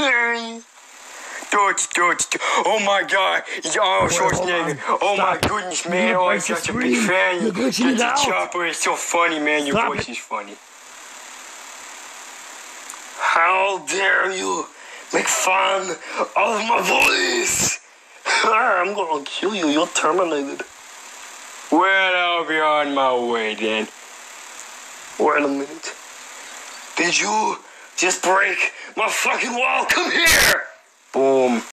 Dodge, dodge, dodge. Oh my god, it's Arnold hold Schwarzenegger. on. Oh my Stop. goodness, You man. need Oh, a I'm place to such a big fan. You're glitching it out. the chopper. It's so funny, man. Your Stop voice it. is funny. How dare you make fun of my voice? I'm gonna kill you. You're terminated. Well, I'll be on my way then. Wait a minute. Did you just break my fucking wall? Come here! Boom.